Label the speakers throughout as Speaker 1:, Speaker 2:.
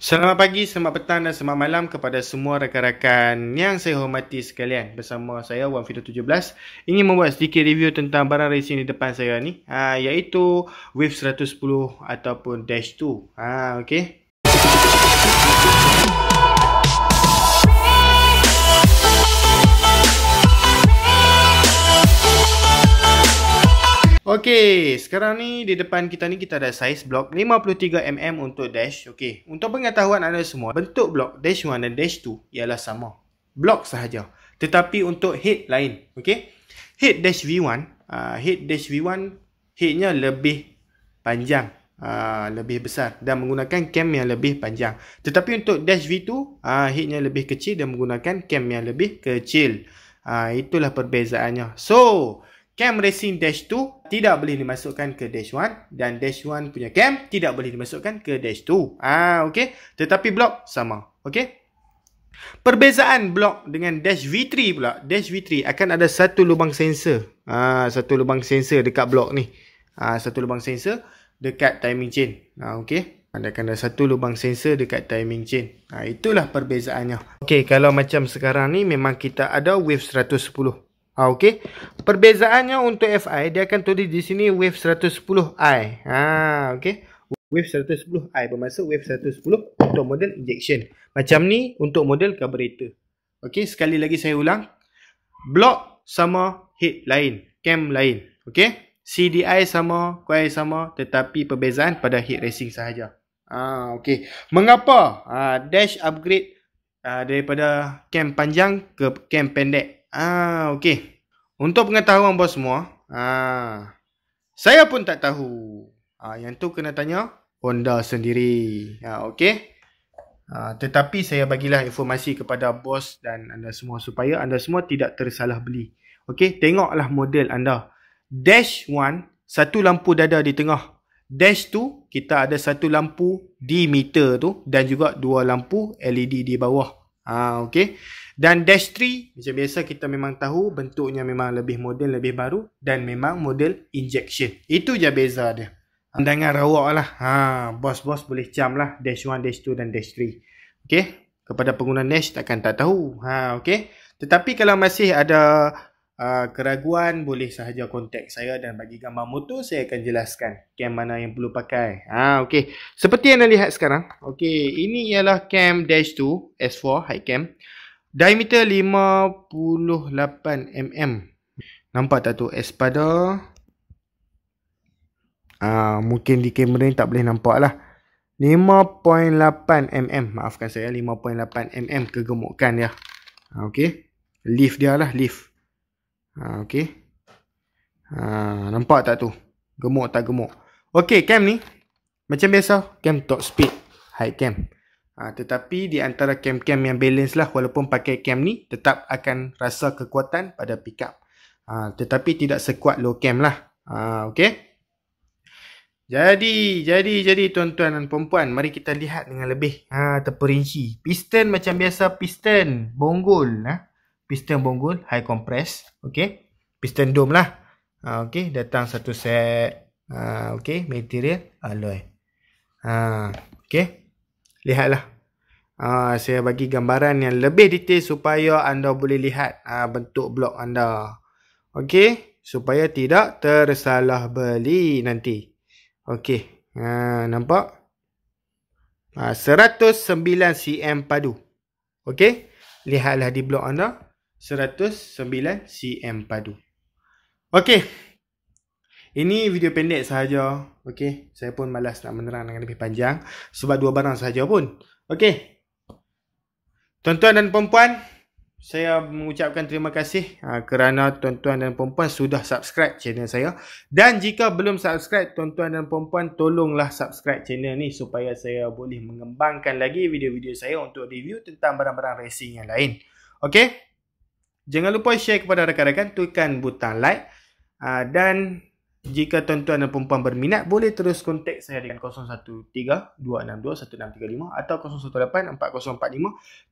Speaker 1: Selamat pagi, selamat petang dan selamat malam kepada semua rakan-rakan yang saya hormati sekalian. Bersama saya Wan Fido 17 ingin membuat sedikit review tentang barang racing di depan saya ni, ha, iaitu Wave 110 ataupun Dash 2. Ha, okay. Okey, sekarang ni di depan kita ni kita ada saiz blok 53mm untuk dash. Okey, untuk pengetahuan anda semua, bentuk blok dash 1 dan dash 2 ialah sama. Blok sahaja. Tetapi untuk head lain. Okey. Head dash V1, uh, head dash V1 headnya lebih panjang, uh, lebih besar dan menggunakan cam yang lebih panjang. Tetapi untuk dash V2, uh, headnya lebih kecil dan menggunakan cam yang lebih kecil. Uh, itulah perbezaannya. So, cam racing dash 2 tidak boleh dimasukkan ke dash 1 dan dash 1 punya cam tidak boleh dimasukkan ke dash 2. Ah okey. Tetapi blok sama. Okey. Perbezaan blok dengan dash V3 pula. Dash V3 akan ada satu lubang sensor. Ah satu lubang sensor dekat blok ni. Ah satu lubang sensor dekat timing chain. Ah okey. Ada akan ada satu lubang sensor dekat timing chain. Ah itulah perbezaannya. Okey, kalau macam sekarang ni memang kita ada wave 110. Ha, okey. Perbezaannya untuk FI dia akan tulis di sini wave 110i. Ha, okey. Wave 110i bermaksud wave 110 untuk model injection. Macam ni untuk model carburetor. Okey, sekali lagi saya ulang. Block sama head lain, cam lain. Okey. CDI sama, coil sama tetapi perbezaan pada heat racing sahaja. Ah, okey. Mengapa ah, dash upgrade ah, daripada cam panjang ke cam pendek? Ah, okey. Untuk pengetahuan bos semua, ah, saya pun tak tahu. Ah, yang tu kena tanya Honda sendiri. Ah, okey. Ah, tetapi saya bagilah informasi kepada bos dan anda semua supaya anda semua tidak tersalah beli. Okey, tengoklah model anda. Dash 1, satu lampu dada di tengah. Dash 2, kita ada satu lampu di meter tu dan juga dua lampu LED di bawah. Ah, okey. Dan dash 3 macam biasa kita memang tahu bentuknya memang lebih model lebih baru dan memang model injection. Itu je beza dia. Pandangan rawak lah. Ha, bos-bos boleh cam lah dash 1, dash 2 dan dash 3. Okey. Kepada pengguna dash takkan tak tahu. Ha, okey. Tetapi kalau masih ada uh, keraguan boleh sahaja kontak saya dan bagi gambar motor saya akan jelaskan cam mana yang perlu pakai. Ha, okey. Seperti yang anda lihat sekarang. Okey, ini ialah cam dash 2 S4 high cam. Diameter 58mm. Nampak tak tu espada? Ah, mungkin di kamera ni tak boleh nampak lah. 5.8mm. Maafkan saya. 5.8mm kegemukan dia. Ah, okay. Lift dia lah. Lift. Ah, okay. Ah, nampak tak tu? Gemuk tak gemuk? Okay, cam ni. Macam biasa. Cam top speed. High cam. Ha, tetapi di antara cam-cam yang balance lah walaupun pakai cam ni tetap akan rasa kekuatan pada pickup. Ha, tetapi tidak sekuat low cam lah. Ha, okay. Jadi, jadi, jadi tuan-tuan dan perempuan mari kita lihat dengan lebih ha, terperinci. Piston macam biasa piston bonggol. Ha? Piston bonggol high compress. Okay. Piston dome lah. Ha, okay. Datang satu set. Ha, okay. Material alloy. Ha, okay. Lihatlah. Uh, saya bagi gambaran yang lebih detail supaya anda boleh lihat uh, bentuk blok anda. Okey. Supaya tidak tersalah beli nanti. Okey. Uh, nampak? Uh, 109 cm padu. Okey. Lihatlah di blok anda. 109 cm padu. Okey. Ini video pendek sahaja. Okey, saya pun malas nak menerang dengan lebih panjang sebab dua barang sahaja pun. Okey. Tuan-tuan dan puan-puan, saya mengucapkan terima kasih uh, kerana tuan-tuan dan puan-puan sudah subscribe channel saya. Dan jika belum subscribe tuan-tuan dan puan-puan, tolonglah subscribe channel ni supaya saya boleh mengembangkan lagi video-video saya untuk review tentang barang-barang racing yang lain. Okey. Jangan lupa share kepada rakan-rakan, tekan butang like uh, dan jika tuan-tuan dan perempuan berminat, boleh terus kontak saya dengan 013-262-1635 atau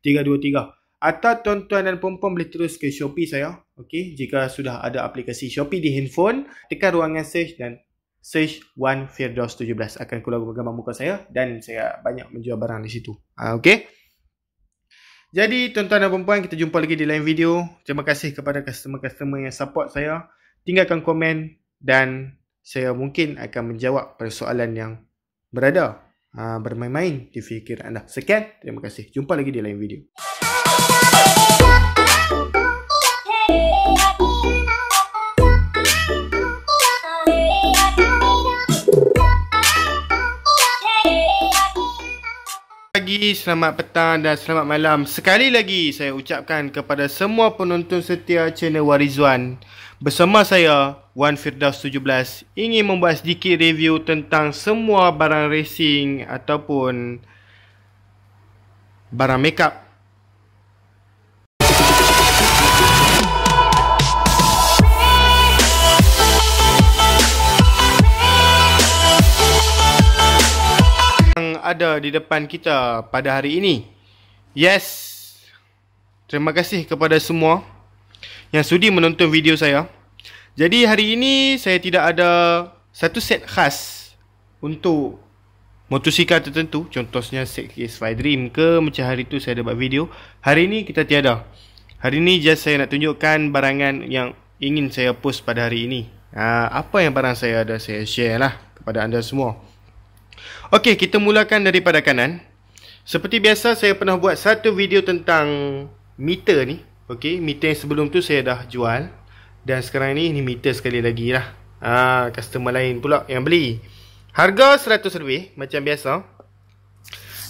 Speaker 1: 018-4045-323. Atau tuan-tuan dan perempuan boleh terus ke Shopee saya. Okay, jika sudah ada aplikasi Shopee di handphone, tekan ruangan search dan search One Firdaus 17 akan keluar gambar muka saya dan saya banyak menjual barang di situ. Uh, okay. Jadi tuan-tuan dan puan kita jumpa lagi di lain video. Terima kasih kepada customer-customer yang support saya. Tinggalkan komen dan saya mungkin akan menjawab persoalan yang berada uh, bermain-main di fikir anda. Sekian, terima kasih. Jumpa lagi di lain video. pagi, selamat petang dan selamat malam. Sekali lagi saya ucapkan kepada semua penonton setia channel Warizwan. Bersama saya, Wan Firdaus 17, ingin membuat sedikit review tentang semua barang racing ataupun barang makeup ada di depan kita pada hari ini. Yes. Terima kasih kepada semua yang sudi menonton video saya. Jadi hari ini saya tidak ada satu set khas untuk motosikal tertentu. Contohnya set KS5 Dream ke macam hari tu saya ada buat video. Hari ini kita tiada. Hari ini just saya nak tunjukkan barangan yang ingin saya post pada hari ini. Ha, apa yang barang saya ada saya share lah kepada anda semua. Okey, kita mulakan daripada kanan. Seperti biasa, saya pernah buat satu video tentang meter ni. Okey, meter yang sebelum tu saya dah jual. Dan sekarang ni, ni meter sekali lagi lah. Ha, customer lain pula yang beli. Harga 100 lebih, macam biasa.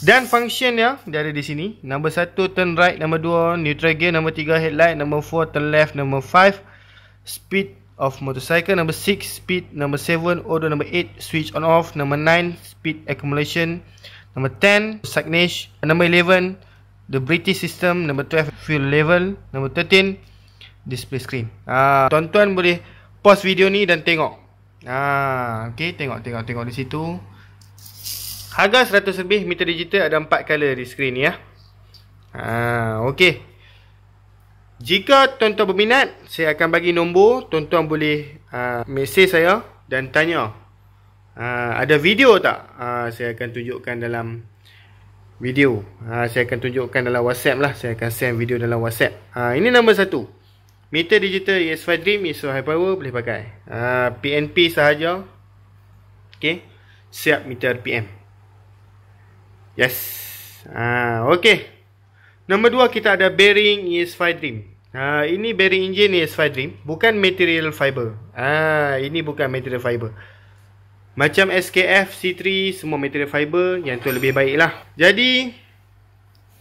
Speaker 1: Dan function dia, dia ada di sini. Nombor 1, turn right. Nombor 2, neutral gear. Nombor 3, headlight. Nombor 4, turn left. Nombor 5, speed of motorcycle number 6 speed number 7 order number 8 switch on off number 9 speed accumulation number 10 signage number 11 the british system number 12 fuel level number 13 display screen ah tuan-tuan boleh pause video ni dan tengok ah okey tengok tengok tengok di situ harga 100 lebih meter digital ada 4 color di screen ni ya ah okey jika tuan-tuan berminat, saya akan bagi nombor. Tuan-tuan boleh uh, mesej saya dan tanya. Uh, ada video tak? Uh, saya akan tunjukkan dalam video. Uh, saya akan tunjukkan dalam WhatsApp lah. Saya akan send video dalam WhatsApp. Uh, ini nombor satu. Meter digital ES5 Dream ISO High Power boleh pakai. Uh, PNP sahaja. Okay. Siap meter RPM. Yes. Uh, okay. Nombor dua kita ada bearing ES5 Dream. Ha, ini bearing engine ES5 Dream. Bukan material fiber. Ha, ini bukan material fiber. Macam SKF, C3, semua material fiber. Yang tu lebih baik lah. Jadi,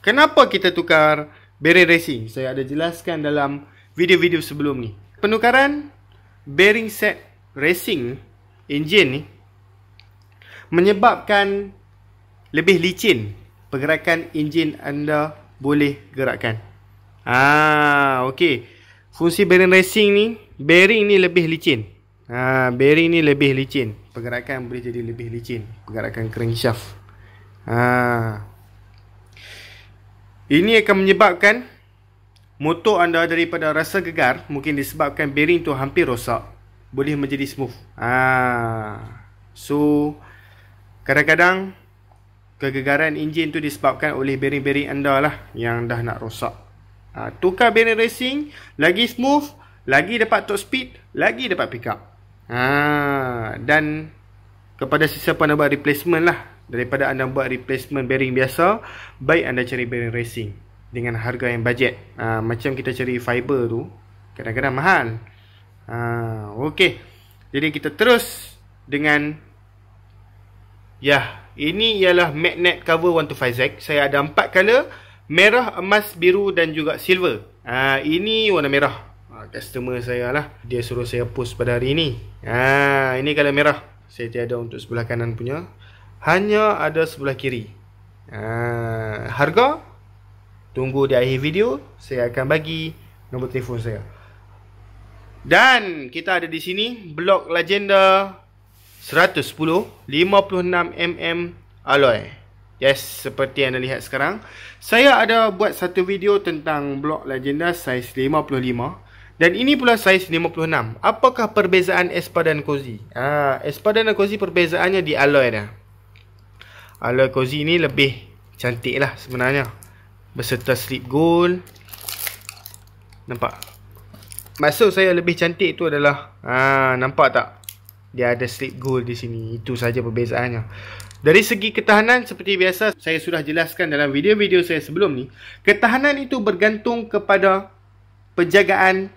Speaker 1: kenapa kita tukar bearing racing? Saya ada jelaskan dalam video-video sebelum ni. Penukaran bearing set racing engine ni menyebabkan lebih licin pergerakan enjin anda boleh gerakkan. Ah, okey. Fungsi bearing racing ni, bearing ni lebih licin. Ah, bearing ni lebih licin. Pergerakan boleh jadi lebih licin. Pergerakan crankshaft. Ah. Ini akan menyebabkan motor anda daripada rasa gegar mungkin disebabkan bearing tu hampir rosak boleh menjadi smooth. Ah. So kadang-kadang kegegaran enjin tu disebabkan oleh bearing-bearing anda lah yang dah nak rosak. Ha, tukar bearing racing, lagi smooth, lagi dapat top speed, lagi dapat pick up. Ha, dan kepada sesiapa anda buat replacement lah. Daripada anda buat replacement bearing biasa, baik anda cari bearing racing dengan harga yang budget. Ha, macam kita cari fiber tu, kadang-kadang mahal. Ha, okay. Jadi kita terus dengan Ya, ini ialah magnet cover 125Z. Saya ada empat color. Merah, emas, biru dan juga silver. Ha, ini warna merah. Ha, customer saya lah. Dia suruh saya post pada hari ini. Ha, ini color merah. Saya tiada untuk sebelah kanan punya. Hanya ada sebelah kiri. Ha, harga? Tunggu di akhir video. Saya akan bagi nombor telefon saya. Dan kita ada di sini. Blok Legenda 110 56mm alloy Yes, seperti yang anda lihat sekarang Saya ada buat satu video tentang blok legenda saiz 55 Dan ini pula saiz 56. Apakah perbezaan Espada dan Cozy? Ha, Espada dan Cozy perbezaannya di alloy dia. Alloy Cozy ni lebih cantik lah sebenarnya. Berserta slip gold. Nampak? Maksud saya lebih cantik tu adalah ha, Nampak tak? Dia ada slip gold di sini. Itu saja perbezaannya. Dari segi ketahanan seperti biasa saya sudah jelaskan dalam video-video saya sebelum ni. Ketahanan itu bergantung kepada penjagaan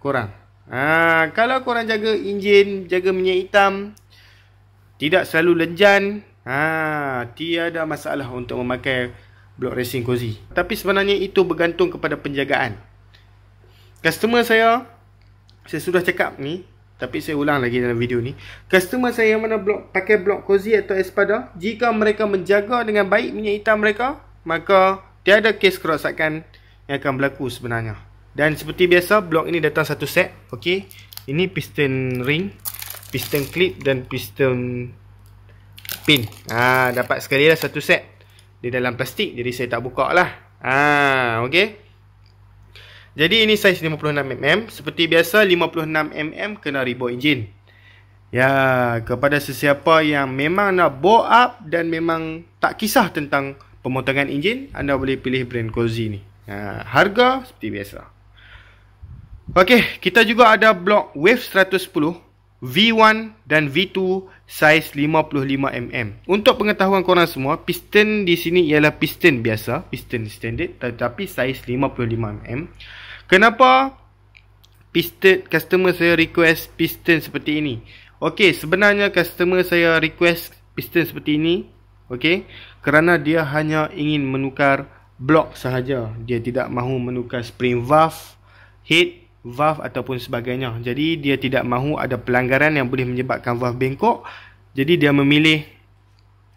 Speaker 1: korang. Ha, kalau korang jaga enjin, jaga minyak hitam, tidak selalu lenjan, ha, tiada masalah untuk memakai block racing cozy. Tapi sebenarnya itu bergantung kepada penjagaan. Customer saya, saya sudah cakap ni, tapi saya ulang lagi dalam video ni. Customer saya yang mana blok, pakai block cozy atau espada, jika mereka menjaga dengan baik minyak hitam mereka, maka tiada kes kerosakan yang akan berlaku sebenarnya. Dan seperti biasa blok ini datang satu set Okey? Ini piston ring Piston clip dan piston pin. Ha, Dapat sekali lah satu set. Di dalam plastik Jadi saya tak buka lah. Ha, Okey? Jadi ini saiz 56mm Seperti biasa 56mm kena rebo enjin. Ya, kepada sesiapa yang memang nak bow up dan memang tak kisah tentang pemotongan enjin, anda boleh pilih brand Cozy ni. Ha, harga seperti biasa. Okey, kita juga ada blok Wave 110 V1 dan V2 saiz 55mm. Untuk pengetahuan korang semua, piston di sini ialah piston biasa, piston standard tetapi saiz 55mm. Kenapa piston customer saya request piston seperti ini? Okey, sebenarnya customer saya request piston seperti ini, okey, kerana dia hanya ingin menukar blok sahaja. Dia tidak mahu menukar spring valve, head valve ataupun sebagainya. Jadi dia tidak mahu ada pelanggaran yang boleh menyebabkan valve bengkok. Jadi dia memilih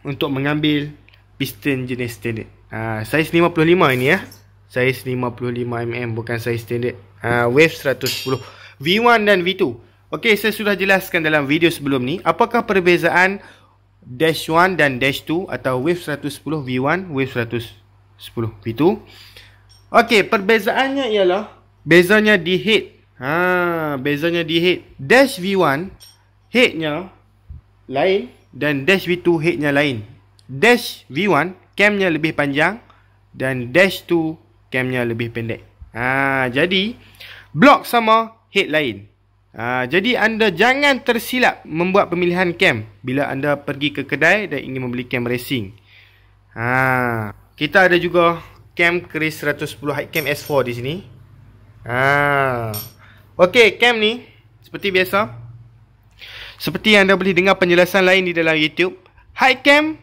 Speaker 1: untuk mengambil piston jenis standard. Ha, saiz 55 ini ya. Saiz 55mm bukan saiz standard. Ha, wave 110. V1 dan V2. Okey, saya sudah jelaskan dalam video sebelum ni. Apakah perbezaan dash 1 dan dash 2 atau wave 110 V1, wave 110 V2. Okey, perbezaannya ialah Bezanya di head. Ha, bezanya di head. Dash V1 headnya lain dan dash V2 headnya lain. Dash V1 camnya lebih panjang dan dash 2 camnya lebih pendek. Ha, jadi blok sama head lain. Ha, jadi anda jangan tersilap membuat pemilihan cam bila anda pergi ke kedai dan ingin membeli cam racing. Ha, kita ada juga cam Chris 110 high cam S4 di sini. Ha. Okey, cam ni seperti biasa. Seperti yang anda boleh dengar penjelasan lain di dalam YouTube, high cam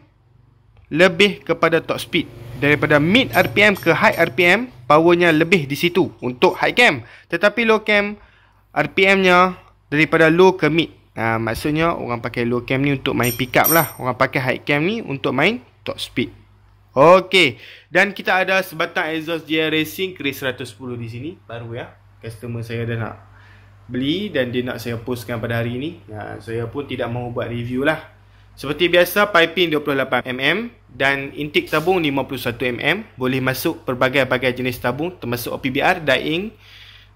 Speaker 1: lebih kepada top speed daripada mid RPM ke high RPM, powernya lebih di situ untuk high cam. Tetapi low cam RPM-nya daripada low ke mid. Ha, maksudnya orang pakai low cam ni untuk main pick up lah. Orang pakai high cam ni untuk main top speed. Okey. Dan kita ada sebatang exhaust GR Racing Chris 110 di sini. Baru ya. Customer saya dah nak beli dan dia nak saya postkan pada hari ini. Ya, saya pun tidak mahu buat review lah. Seperti biasa, piping 28mm dan intake tabung 51mm. Boleh masuk pelbagai-bagai jenis tabung termasuk OPBR, dying,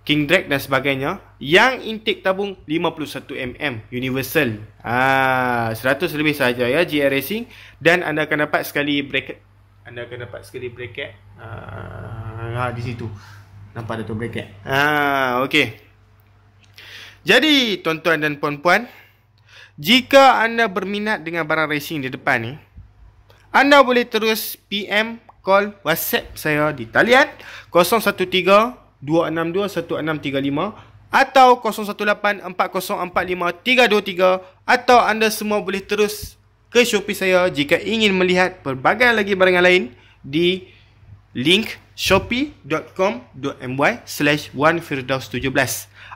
Speaker 1: king drag dan sebagainya. Yang intake tabung 51mm universal. Ah, 100 lebih saja ya GR Racing dan anda akan dapat sekali bracket anda akan dapat sekali bracket uh, di situ. Nampak ada tu bracket. Ha okey. Jadi tuan-tuan dan puan-puan jika anda berminat dengan barang racing di depan ni anda boleh terus PM call WhatsApp saya di talian 013 262 1635 atau 018 4045 323 atau anda semua boleh terus ke Shopee saya jika ingin melihat pelbagai lagi barangan lain di link shopee.com.my slash 1firdaus17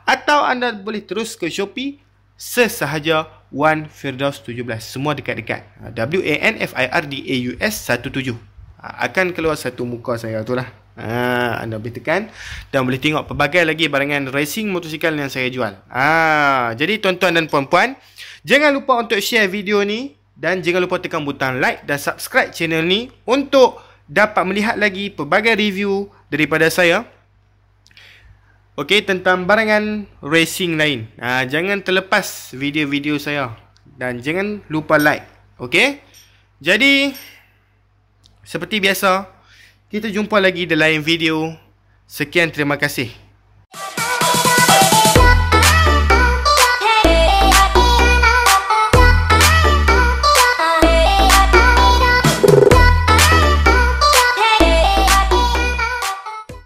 Speaker 1: atau anda boleh terus ke Shopee sesahaja 1firdaus17 semua dekat-dekat. W-A-N-F-I-R-D-A-U-S 17 akan keluar satu muka saya tu lah. Ha, anda boleh tekan dan boleh tengok pelbagai lagi barangan racing motosikal yang saya jual. Ha, jadi tuan-tuan dan puan-puan jangan lupa untuk share video ni dan jangan lupa tekan butang like dan subscribe channel ni untuk dapat melihat lagi pelbagai review daripada saya. Okey, tentang barangan racing lain. Ha, jangan terlepas video-video saya. Dan jangan lupa like. Okey? Jadi, seperti biasa, kita jumpa lagi dalam lain video. Sekian terima kasih.